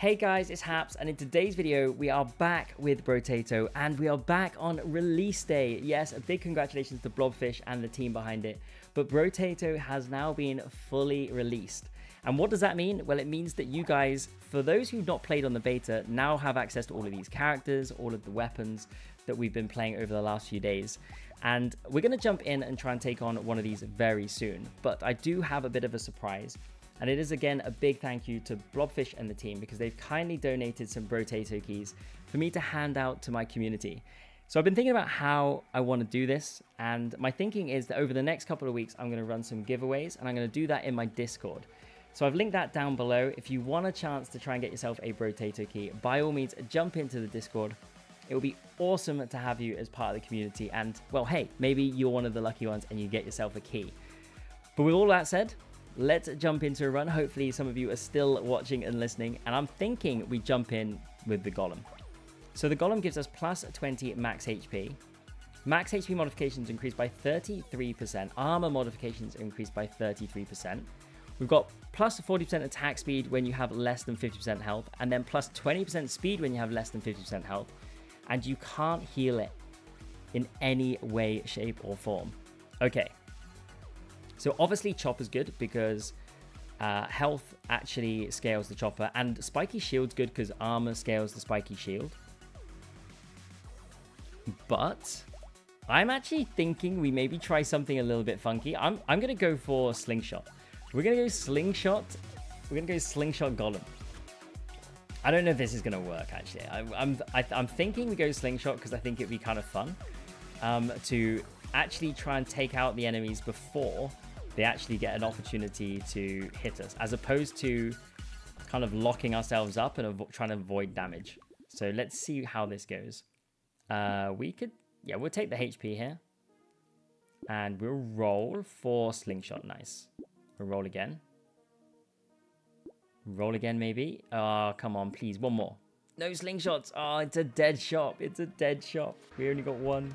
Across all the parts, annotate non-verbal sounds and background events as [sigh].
Hey guys, it's Haps, and in today's video, we are back with Brotato, and we are back on release day. Yes, a big congratulations to Blobfish and the team behind it, but Brotato has now been fully released. And what does that mean? Well, it means that you guys, for those who've not played on the beta, now have access to all of these characters, all of the weapons that we've been playing over the last few days. And we're to jump in and try and take on one of these very soon. But I do have a bit of a surprise. And it is again a big thank you to Blobfish and the team because they've kindly donated some Brotato keys for me to hand out to my community. So I've been thinking about how I want to do this, and my thinking is that over the next couple of weeks, I'm going to run some giveaways, and I'm going to do that in my Discord. So I've linked that down below. If you want a chance to try and get yourself a Brotato key, by all means, jump into the Discord. It will be awesome to have you as part of the community, and well, hey, maybe you're one of the lucky ones and you get yourself a key. But with all that said, let's jump into a run. Hopefully some of you are still watching and listening, and I'm thinking we jump in with the Golem. So the Golem gives us plus 20 max HP. Max HP modifications increased by 33%. Armor modifications increased by 33%. We've got plus 40% attack speed when you have less than 50% health, and then plus 20% speed when you have less than 50% health. And you can't heal it in any way, shape, or form. Okay, so obviously Chopper's good because uh, health actually scales the Chopper, and Spiky Shield's good because armor scales the Spiky Shield. But I'm actually thinking we maybe try something a little bit funky. I'm, I'm going to go for Slingshot. We're going to go Slingshot. We're going to go Slingshot Golem. I don't know if this is going to work, actually. I, I'm, I, am thinking we go Slingshot because I think it'd be kind of fun um, to actually try and take out the enemies before they actually get an opportunity to hit us, as opposed to kind of locking ourselves up and trying to avoid damage. So let's see how this goes. Uh, we could, yeah, we'll take the HP here. And we'll roll for Slingshot. Nice. We'll roll again. Roll again, maybe. Oh, come on, please. One more. No slingshots. Oh, it's a dead shop. It's a dead shop. We only got one.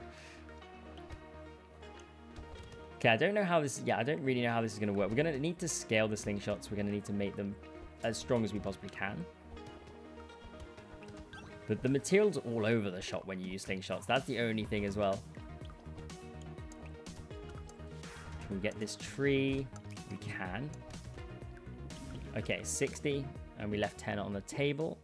Okay, I don't know how this... Yeah, I don't really know how this is going to work. We're going to need to scale the slingshots. We're going to need to make them as strong as we possibly can. But the material's all over the shop when you use slingshots. That's the only thing as well. Can we get this tree? We can. Okay, 60. And we left 10 on the table.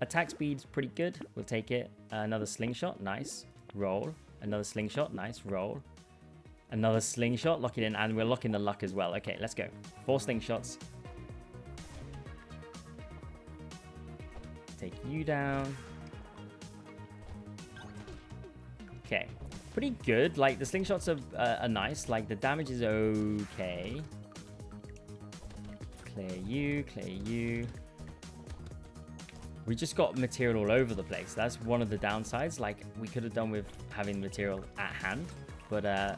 Attack speed's pretty good. We'll take it. Uh, another slingshot. Nice. Roll. Another slingshot. Nice. Roll. Another slingshot, lock it in, and we're locking the luck as well. Okay, let's go. Four slingshots. Take you down. Okay, pretty good. Like, the slingshots are, uh, are nice. Like, the damage is okay. Clear you, clear you. We just got material all over the place. That's one of the downsides. Like, we could have done with having material at hand. But, uh,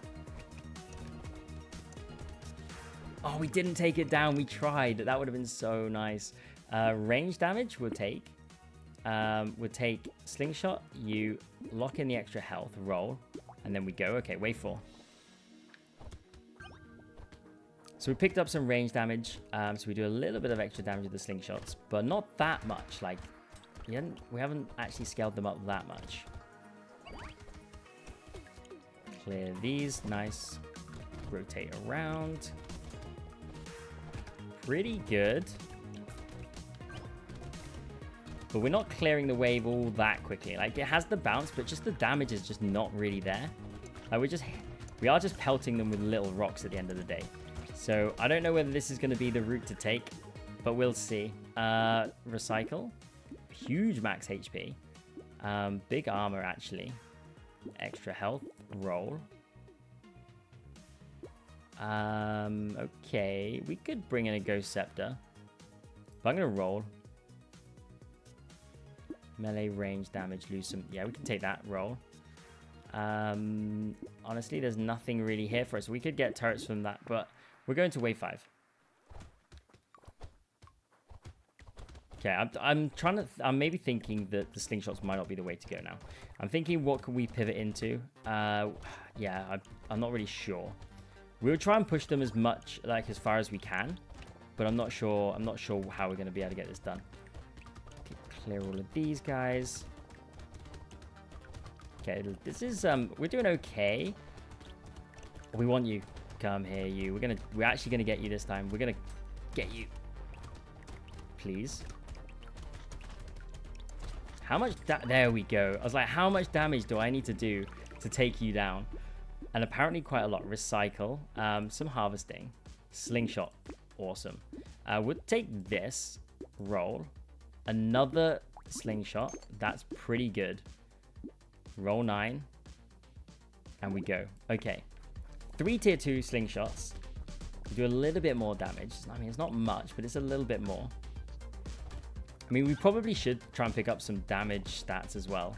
Oh, we didn't take it down. We tried. That would have been so nice. Uh, range damage we'll take. Um, we'll take slingshot. You lock in the extra health, roll, and then we go. Okay, wave four. So we picked up some range damage. Um, so we do a little bit of extra damage with the slingshots, but not that much. Like, we haven't, we haven't actually scaled them up that much. Clear these. Nice. Rotate around pretty good. But we're not clearing the wave all that quickly. Like, it has the bounce, but just the damage is just not really there. Like, we're just... We are just pelting them with little rocks at the end of the day. So, I don't know whether this is going to be the route to take, but we'll see. Uh, recycle. Huge max HP. Um, big armor, actually. Extra health. Roll. Um, okay. We could bring in a Ghost Scepter. But I'm going to roll. Melee range damage, lose some... Yeah, we can take that roll. Um, honestly, there's nothing really here for us. We could get turrets from that, but we're going to wave 5. Okay, I'm, I'm trying to... I'm maybe thinking that the slingshots might not be the way to go now. I'm thinking, what can we pivot into? Uh, yeah, I, I'm not really sure. We'll try and push them as much, like as far as we can, but I'm not sure. I'm not sure how we're going to be able to get this done. Clear all of these guys. Okay, this is, um, we're doing okay. We want you. Come here, you. We're gonna, we're actually gonna get you this time. We're gonna get you. Please. How much, there we go. I was like, how much damage do I need to do to take you down? And apparently quite a lot. Recycle, um, some harvesting, slingshot, awesome. Uh, we'll take this, roll, another slingshot, that's pretty good. Roll 9. And we go. Okay. Three tier 2 slingshots. We do a little bit more damage. I mean, it's not much, but it's a little bit more. I mean, we probably should try and pick up some damage stats as well.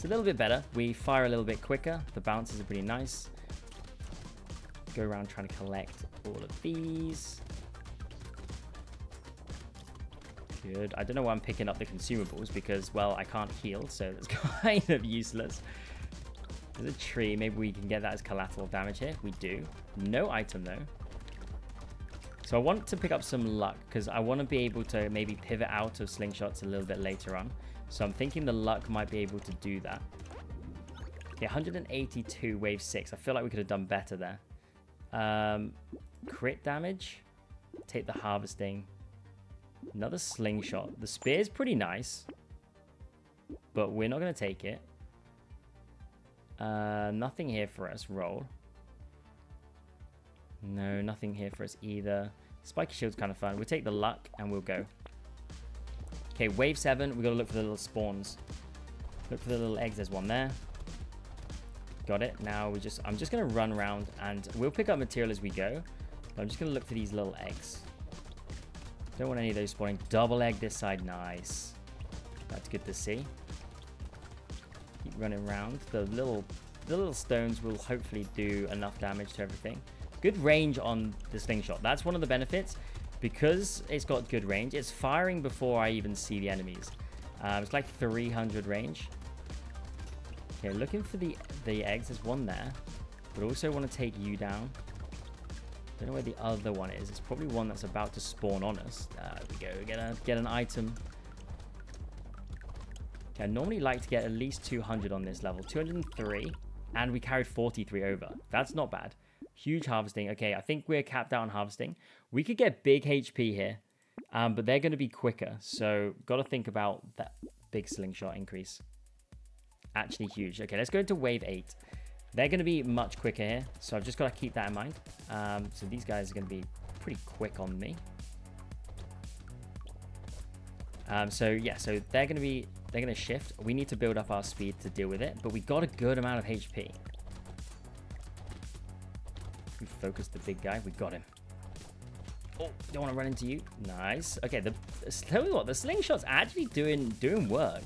It's a little bit better. We fire a little bit quicker. The bounces are pretty nice. Go around trying to collect all of these. Good. I don't know why I'm picking up the consumables because, well, I can't heal, so it's [laughs] kind of useless. There's a tree. Maybe we can get that as collateral damage here. We do. No item, though. So I want to pick up some luck because I want to be able to maybe pivot out of slingshots a little bit later on. So I'm thinking the luck might be able to do that. Okay, 182 wave 6. I feel like we could have done better there. Um, crit damage. Take the harvesting. Another slingshot. The spear is pretty nice. But we're not going to take it. Uh, nothing here for us. Roll. No, nothing here for us either. Spiky shield's kind of fun. We'll take the luck and we'll go. Okay, wave 7. we got to look for the little spawns. Look for the little eggs. There's one there. Got it. Now we just, I'm just going to run around and we'll pick up material as we go. I'm just going to look for these little eggs. Don't want any of those spawning. Double egg this side. Nice. That's good to see. Keep running around. The little, the little stones will hopefully do enough damage to everything. Good range on the slingshot. That's one of the benefits. Because it's got good range, it's firing before I even see the enemies. Um, it's like 300 range. Okay, looking for the, the eggs. There's one there. But also want to take you down. Don't know where the other one is. It's probably one that's about to spawn on us. There we go. Get, a, get an item. Okay, I normally like to get at least 200 on this level. 203. And we carried 43 over. That's not bad. Huge harvesting. Okay, I think we're capped out on harvesting. We could get big HP here. Um, but they're going to be quicker. So got to think about that big slingshot increase. Actually huge. Okay, let's go into wave 8. They're going to be much quicker here, so I've just got to keep that in mind. Um, so these guys are going to be pretty quick on me. Um, so yeah, so they're going to be, they're going to shift. We need to build up our speed to deal with it, but we got a good amount of HP. We focused the big guy. We got him. Oh, don't want to run into you. Nice. Okay, the tell you what, the slingshot's actually doing doing work.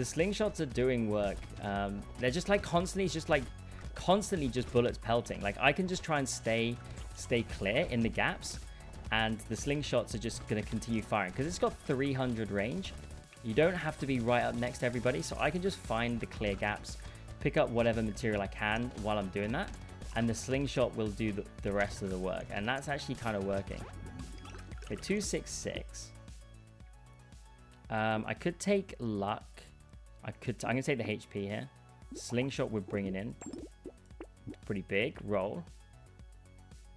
the slingshots are doing work. Um, they're just like constantly, just like constantly just bullets pelting. Like I can just try and stay, stay clear in the gaps and the slingshots are just going to continue firing because it's got 300 range. You don't have to be right up next to everybody. So I can just find the clear gaps, pick up whatever material I can while I'm doing that. And the slingshot will do the, the rest of the work. And that's actually kind of working. Okay, 266. Um, I could take luck I could. I'm gonna take the HP here. Slingshot would bring it in. Pretty big. Roll.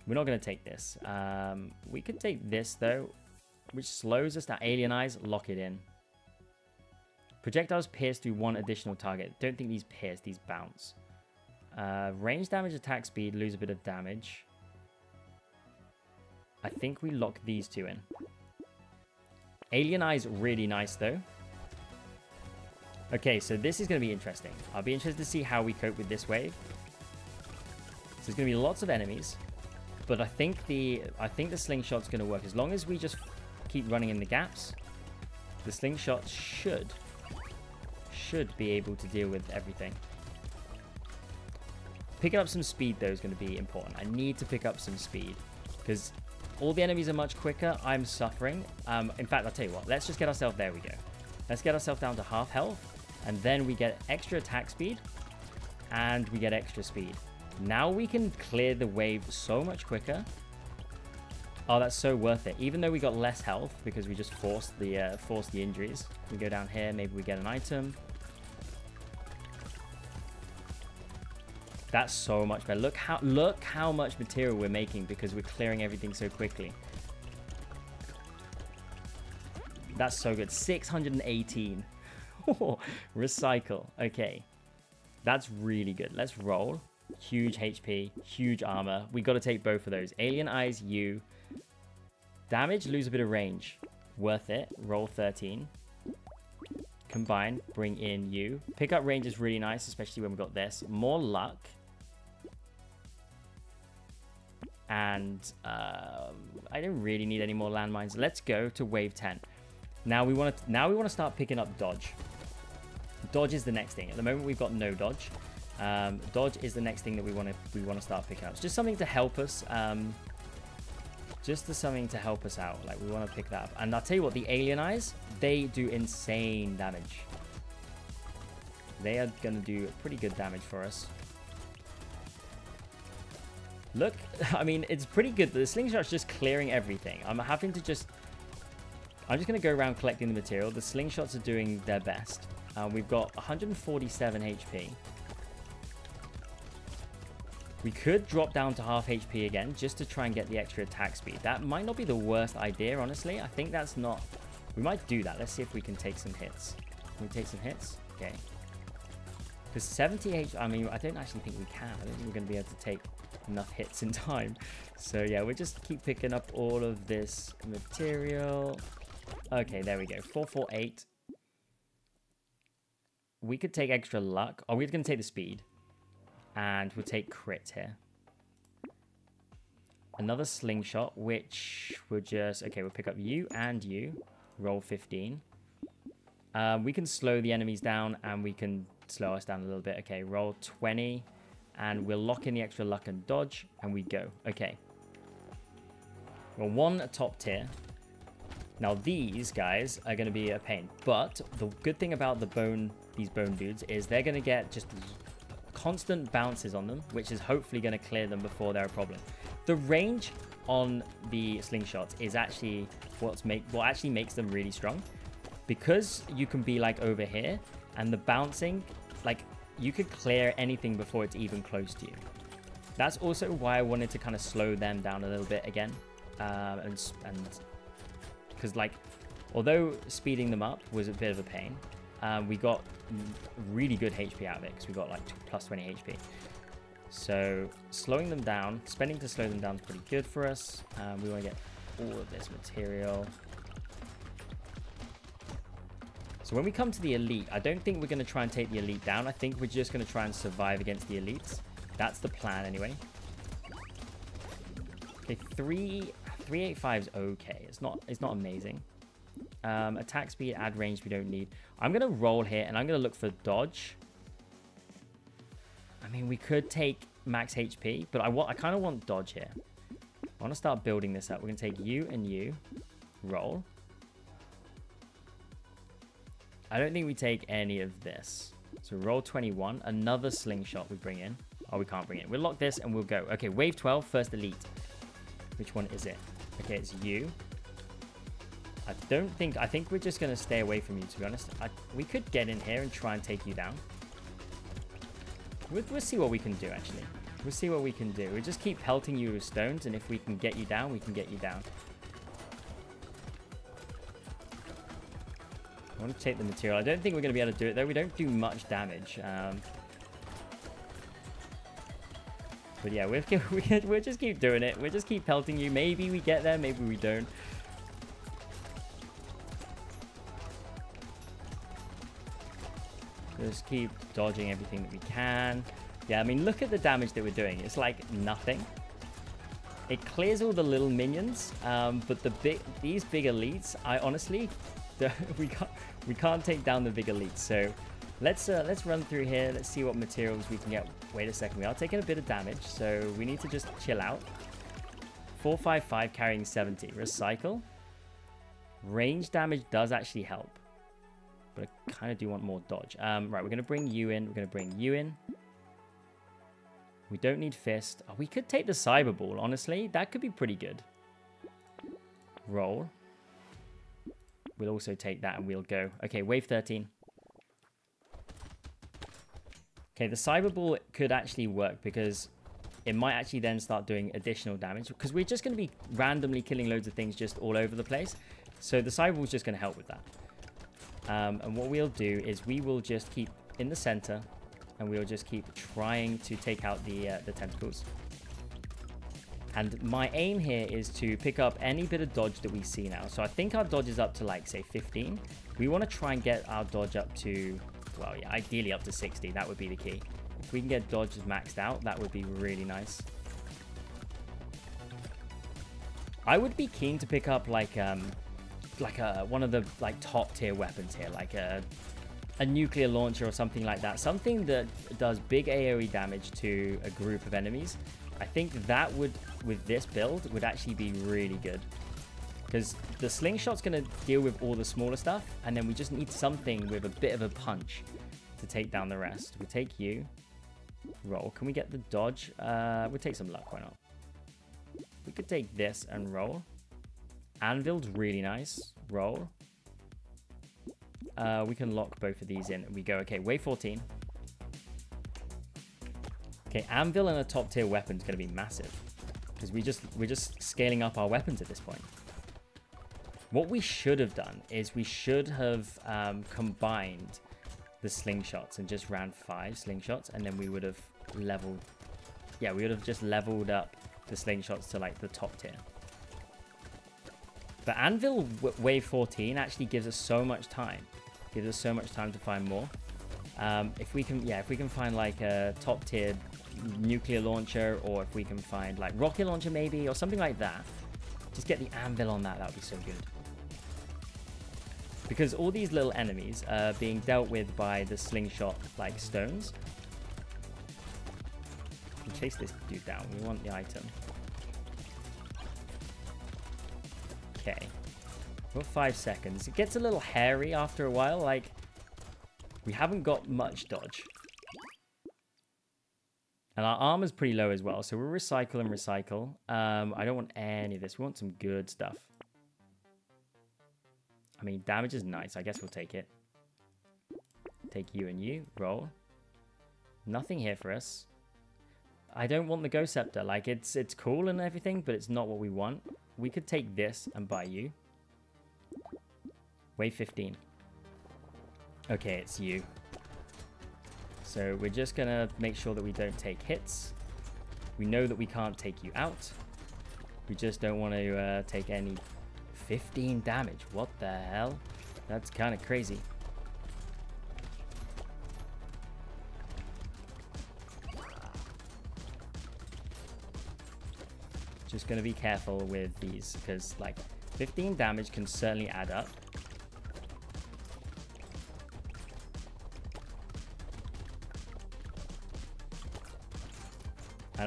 We're not gonna take this. Um, we could take this though, which slows us down. Alien Eyes. Lock it in. Projectiles pierce through one additional target. Don't think these pierce. These bounce. Uh, range damage, attack speed, lose a bit of damage. I think we lock these two in. Alien Eyes really nice though. Okay, so this is going to be interesting. I'll be interested to see how we cope with this wave. So there's going to be lots of enemies, but I think the I think the slingshot's going to work as long as we just keep running in the gaps. The slingshot should should be able to deal with everything. Picking up some speed though is going to be important. I need to pick up some speed because all the enemies are much quicker. I'm suffering. Um, in fact, I'll tell you what. Let's just get ourselves. There we go. Let's get ourselves down to half health and then we get extra attack speed and we get extra speed. Now we can clear the wave so much quicker. Oh, that's so worth it. Even though we got less health because we just forced the uh, forced the injuries. We go down here, maybe we get an item. That's so much better. Look how look how much material we're making because we're clearing everything so quickly. That's so good. 618. [laughs] Recycle. Okay. That's really good. Let's roll. Huge HP, huge armor. We got to take both of those. Alien Eyes, you. Damage, lose a bit of range. Worth it. Roll 13. Combine, bring in you. Pick up range is really nice, especially when we've got this. More luck. And uh, I don't really need any more landmines. Let's go to wave 10. Now we want to now we want to start picking up dodge. Dodge is the next thing. At the moment we've got no dodge. Um, dodge is the next thing that we want to we want to start picking up. It's just something to help us. Um, just as something to help us out. Like we want to pick that up. And I'll tell you what, the alien eyes, they do insane damage. They are going to do pretty good damage for us. Look, [laughs] I mean, it's pretty good. The slingshot's just clearing everything. I'm having to just... I'm just going to go around collecting the material. The slingshots are doing their best. Uh, we've got 147 HP. We could drop down to half HP again just to try and get the extra attack speed. That might not be the worst idea, honestly. I think that's not... We might do that. Let's see if we can take some hits. Can we take some hits? Okay. Because 70 HP... I mean, I don't actually think we can. I think we're going to be able to take enough hits in [laughs] time. So yeah, we just keep picking up all of this material. Okay, there we go. 448. We could take extra luck. Are we going to take the speed? And we'll take crit here. Another slingshot, which we'll just... Okay, we'll pick up you and you. Roll 15. Um, we can slow the enemies down and we can slow us down a little bit. Okay, roll 20. And we'll lock in the extra luck and dodge. And we go. Okay. Well, one top tier. Now these guys are going to be a pain. But the good thing about the bone, these bone dudes is they're going to get just constant bounces on them, which is hopefully going to clear them before they're a problem. The range on the slingshots is actually what's make what actually makes them really strong. Because you can be like over here and the bouncing, like you could clear anything before it's even close to you. That's also why I wanted to kind of slow them down a little bit again. Um, and because like, although speeding them up was a bit of a pain, um, we got really good HP out of it because we got like plus 20 HP. So slowing them down, spending to slow them down is pretty good for us. Um, we want to get all of this material. When we come to the elite, I don't think we're going to try and take the elite down. I think we're just going to try and survive against the elites. That's the plan anyway. Okay, three, 385 is okay. It's not, it's not amazing. Um, attack speed, add range we don't need. I'm going to roll here and I'm going to look for dodge. I mean, we could take max HP, but I, want, I kind of want dodge here. I want to start building this up. We're going to take you and you. Roll. I don't think we take any of this. So roll 21. Another slingshot we bring in. Oh, we can't bring it. We'll lock this and we'll go. Okay, wave 12, first elite. Which one is it? Okay, it's you. I don't think... I think we're just going to stay away from you, to be honest. I, we could get in here and try and take you down. We'll, we'll see what we can do, actually. We'll see what we can do. We'll just keep pelting you with stones, and if we can get you down, we can get you down. Want to take the material. I don't think we're going to be able to do it, though. We don't do much damage. Um, but yeah, we'll, [laughs] we'll just keep doing it. We'll just keep pelting you. Maybe we get there, maybe we don't. Just keep dodging everything that we can. Yeah, I mean, look at the damage that we're doing. It's like nothing. It clears all the little minions, um, but the big, these big elites, I honestly, [laughs] we can't, we can't take down the big elites. So let's uh, let's run through here. Let's see what materials we can get. Wait a second, we are taking a bit of damage, so we need to just chill out. 455 carrying 70. Recycle. Range damage does actually help. But I kind of do want more dodge. Um, right, we're going to bring you in. We're going to bring you in. We don't need Fist. Oh, we could take the Cyber Ball, honestly. That could be pretty good. Roll. We'll also take that and we'll go. Okay, wave 13. Okay, the Cyber Ball could actually work because it might actually then start doing additional damage because we're just going to be randomly killing loads of things just all over the place. So the Cyber Ball is just going to help with that. Um, and what we'll do is we will just keep in the center and we'll just keep trying to take out the, uh, the tentacles. And my aim here is to pick up any bit of dodge that we see now. So I think our dodge is up to like, say, 15. We want to try and get our dodge up to, well, yeah, ideally up to 60. That would be the key. If we can get dodges maxed out, that would be really nice. I would be keen to pick up like um like a one of the like top tier weapons here, like a a nuclear launcher or something like that. Something that does big AoE damage to a group of enemies. I think that would, with this build, would actually be really good. Because the slingshot's going to deal with all the smaller stuff, and then we just need something with a bit of a punch to take down the rest. We take you. Roll. Can we get the dodge? Uh, we'll take some luck, why not? We could take this and roll. Anvil's really nice. Roll. Uh, we can lock both of these in. And we go, okay, wave 14. Okay, Anvil and a top tier weapon is going to be massive. Because we just, we're just scaling up our weapons at this point. What we should have done is we should have um, combined the slingshots and just ran five slingshots and then we would have leveled yeah we would have just leveled up the slingshots to like the top tier but anvil wave 14 actually gives us so much time gives us so much time to find more um, if we can yeah if we can find like a top tier nuclear launcher or if we can find like rocket launcher maybe or something like that just get the anvil on that that would be so good because all these little enemies are being dealt with by the slingshot like stones. Chase this dude down. We want the item. Okay. For five seconds. It gets a little hairy after a while. Like, we haven't got much dodge. And our armor's pretty low as well, so we'll recycle and recycle. Um, I don't want any of this. We want some good stuff. I mean, damage is nice. I guess we'll take it. Take you and you. Roll. Nothing here for us. I don't want the Ghost Scepter. Like, it's, it's cool and everything, but it's not what we want. We could take this and buy you. Wave 15. Okay, it's you. So we're just going to make sure that we don't take hits. We know that we can't take you out. We just don't want to uh, take any 15 damage. What the hell? That's kind of crazy. Just going to be careful with these because like 15 damage can certainly add up.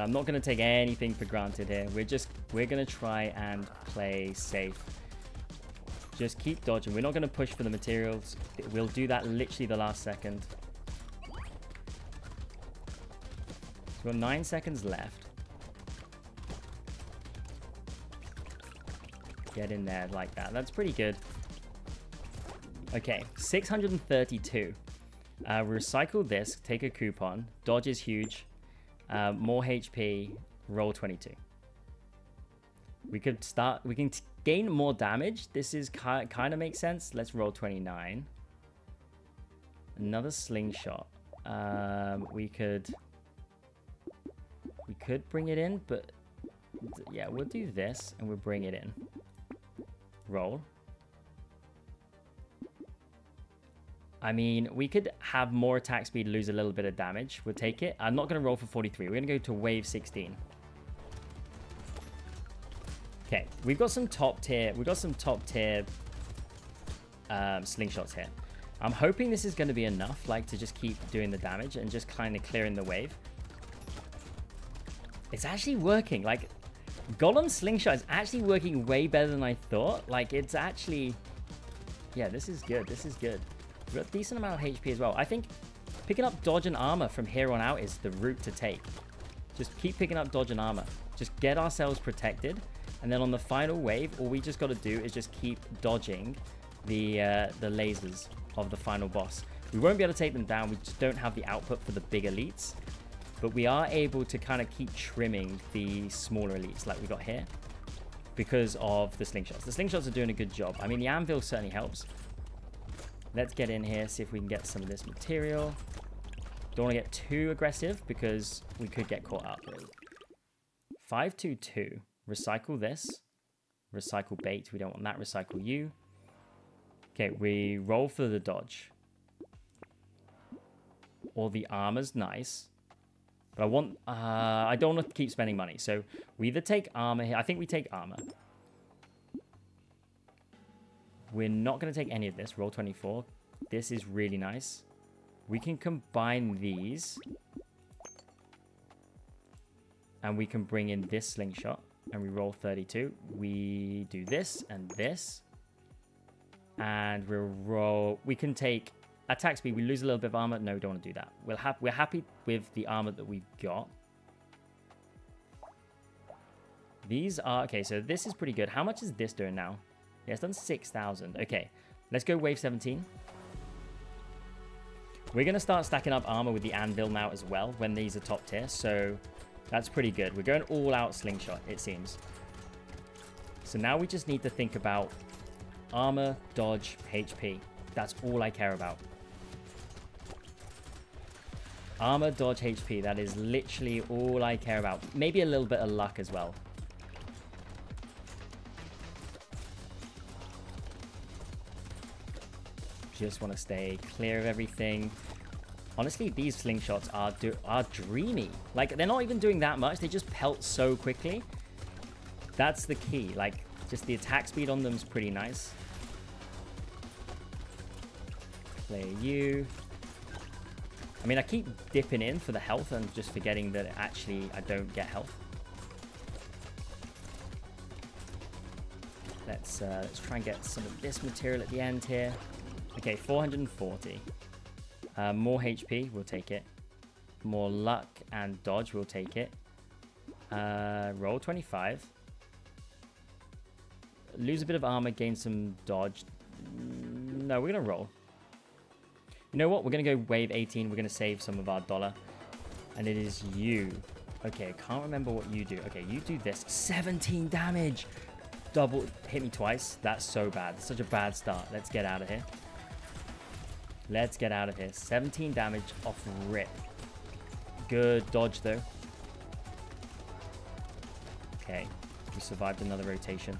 I'm not going to take anything for granted here. We're just, we're going to try and play safe. Just keep dodging. We're not going to push for the materials. We'll do that literally the last second. So got nine seconds left. Get in there like that. That's pretty good. Okay, 632. Uh, recycle this, take a coupon. Dodge is huge. Uh, more HP, roll 22. We could start, we can gain more damage. This is kind kind of makes sense. Let's roll 29. Another slingshot. Um, we could we could bring it in, but yeah, we'll do this and we'll bring it in. Roll. I mean, we could have more attack speed, lose a little bit of damage. We'll take it. I'm not going to roll for 43. We're going to go to wave 16. Okay, we've got some top tier, we've got some top tier um, slingshots here. I'm hoping this is going to be enough, like to just keep doing the damage and just kind of clearing the wave. It's actually working. Like, Golem Slingshot is actually working way better than I thought. Like, it's actually... Yeah, this is good. This is good. We've got a decent amount of HP as well. I think picking up dodge and armor from here on out is the route to take. Just keep picking up dodge and armor. Just get ourselves protected. And then on the final wave, all we just got to do is just keep dodging the, uh, the lasers of the final boss. We won't be able to take them down. We just don't have the output for the big elites. But we are able to kind of keep trimming the smaller elites like we got here because of the slingshots. The slingshots are doing a good job. I mean, the anvil certainly helps. Let's get in here, see if we can get some of this material. Don't want to get too aggressive because we could get caught up. 522. Recycle this. Recycle bait. We don't want that. Recycle you. Okay, we roll for the dodge. Or the armor's nice. But I want... Uh, I don't want to keep spending money. So we either take armor here. I think we take armor. We're not going to take any of this. Roll 24. This is really nice. We can combine these. And we can bring in this slingshot. And we roll 32. We do this and this. And we'll roll... We can take attack speed. We lose a little bit of armor. No, we don't want to do that. We'll have, we're happy with the armor that we've got. These are... Okay, so this is pretty good. How much is this doing now? Yeah, it's done 6,000. Okay, let's go wave 17. We're going to start stacking up armor with the anvil now as well when these are top tier. So that's pretty good. We're going all out slingshot, it seems. So now we just need to think about armor, dodge, HP. That's all I care about. Armor, dodge, HP. That is literally all I care about. Maybe a little bit of luck as well. Just want to stay clear of everything. Honestly, these slingshots are are dreamy. Like, they're not even doing that much. They just pelt so quickly. That's the key. Like, just the attack speed on them is pretty nice. Play you. I mean, I keep dipping in for the health and just forgetting that actually I don't get health. Let's, uh, let's try and get some of this material at the end here. Okay, 440. Uh, more HP, we'll take it. More luck and dodge, we'll take it. Uh, roll 25. Lose a bit of armor, gain some dodge. No, we're going to roll. You know what? We're going to go wave 18. We're going to save some of our dollar. And it is you. Okay, I can't remember what you do. Okay, you do this. 17 damage. Double. Hit me twice. That's so bad. Such a bad start. Let's get out of here. Let's get out of here. 17 damage off rip. Good dodge, though. Okay. We survived another rotation.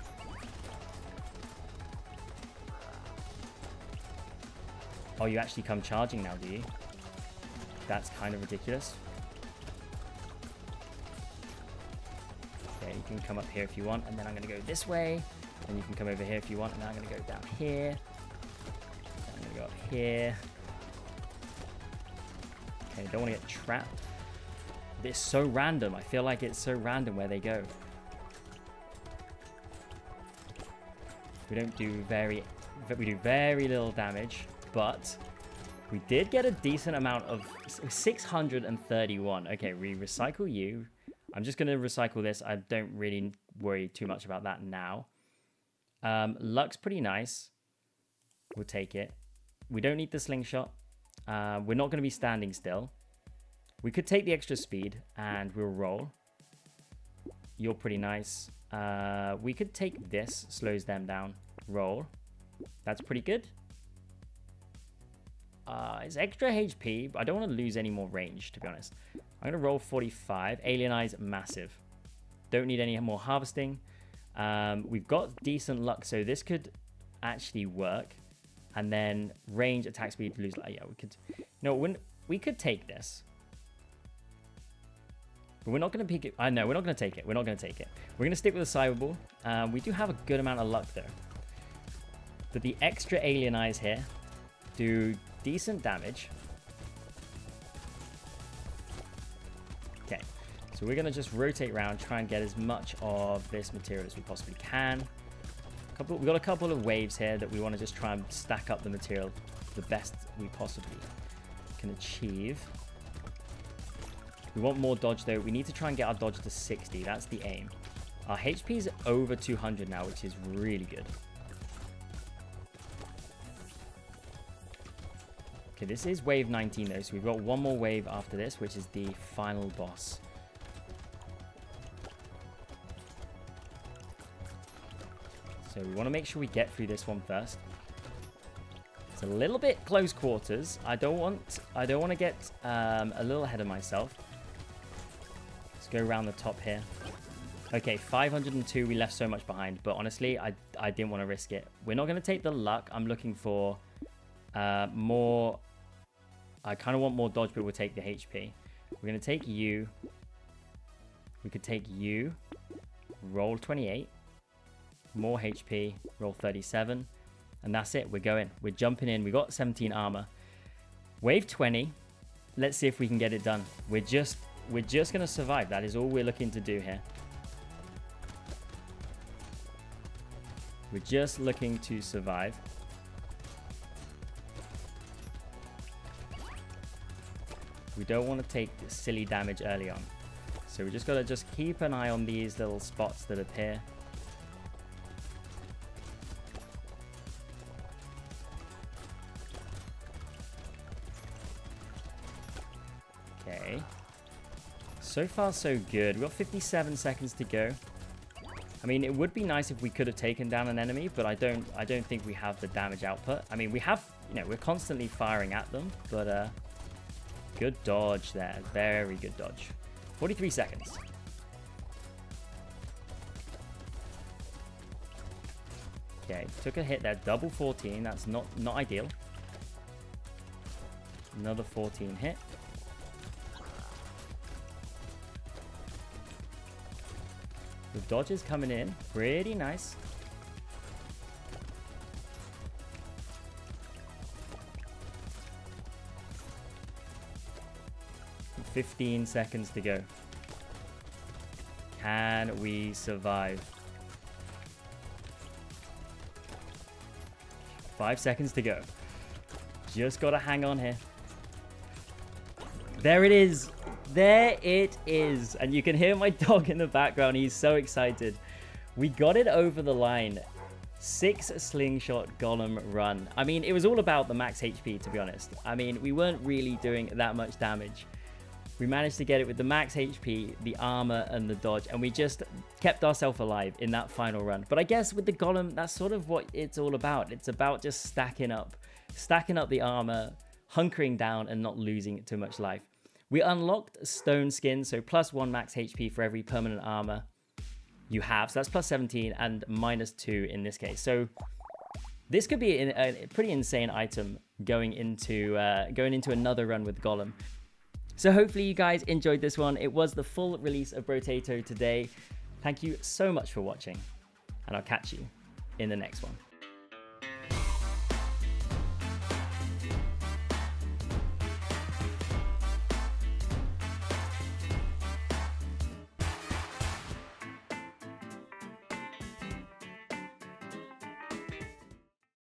Oh, you actually come charging now, do you? That's kind of ridiculous. Okay, you can come up here if you want, and then I'm going to go this way. And you can come over here if you want, and then I'm going to go down here. Here. Okay, don't want to get trapped. It's so random. I feel like it's so random where they go. We don't do very... We do very little damage but we did get a decent amount of 631. Okay, we recycle you. I'm just going to recycle this. I don't really worry too much about that now. Um, luck's pretty nice. We'll take it. We don't need the slingshot. Uh, we're not going to be standing still. We could take the extra speed and we'll roll. You're pretty nice. Uh, we could take this, slows them down. Roll. That's pretty good. Uh, it's extra HP, but I don't want to lose any more range, to be honest. I'm going to roll 45. Alien Eyes, massive. Don't need any more harvesting. Um, we've got decent luck, so this could actually work. And then range, attack speed, lose... Uh, yeah, we could... No, when, we could take this. But we're not going to pick it... I uh, know, we're not going to take it. We're not going to take it. We're going to stick with the Cyber Ball. Um, we do have a good amount of luck, though. But the extra Alien Eyes here do decent damage. Okay, so we're going to just rotate around, try and get as much of this material as we possibly can. Couple, we've got a couple of waves here that we want to just try and stack up the material the best we possibly can achieve. We want more dodge though. We need to try and get our dodge to 60. That's the aim. Our HP is over 200 now, which is really good. Okay, this is wave 19 though, so we've got one more wave after this, which is the final boss. So we want to make sure we get through this one first. It's a little bit close quarters. I don't want I don't want to get um, a little ahead of myself. Let's go around the top here. Okay, 502, we left so much behind, but honestly, I, I didn't want to risk it. We're not going to take the luck. I'm looking for uh, more... I kind of want more dodge, but we'll take the HP. We're going to take you. We could take you. Roll 28 more HP, roll 37, and that's it. We're going. We're jumping in. We got 17 armor. Wave 20. Let's see if we can get it done. We're just we're just gonna survive. That is all we're looking to do here. We're just looking to survive. We don't want to take silly damage early on. So we just got to just keep an eye on these little spots that appear. So far, so good. We've got 57 seconds to go. I mean, it would be nice if we could have taken down an enemy, but I don't I don't think we have the damage output. I mean, we have, you know, we're constantly firing at them, but uh, good dodge there. Very good dodge. 43 seconds. Okay, took a hit there. Double 14. That's not, not ideal. Another 14 hit. The dodge is coming in. Pretty nice. Fifteen seconds to go. Can we survive? Five seconds to go. Just gotta hang on here. There it is. There it is. And you can hear my [laughs] dog in the background. He's so excited. We got it over the line. Six slingshot golem run. I mean, it was all about the max HP, to be honest. I mean, we weren't really doing that much damage. We managed to get it with the max HP, the armor, and the dodge, and we just kept ourselves alive in that final run. But I guess with the golem, that's sort of what it's all about. It's about just stacking up, stacking up the armor, hunkering down, and not losing too much life. We unlocked Stone Skin, so plus 1 max HP for every permanent armor you have. So that's plus 17 and minus 2 in this case. So this could be a, pretty insane item going into uh, going into another run with Golem. So hopefully you guys enjoyed this one. It was the full release of Brotato today. Thank you so much for watching, and I'll catch you in the next one.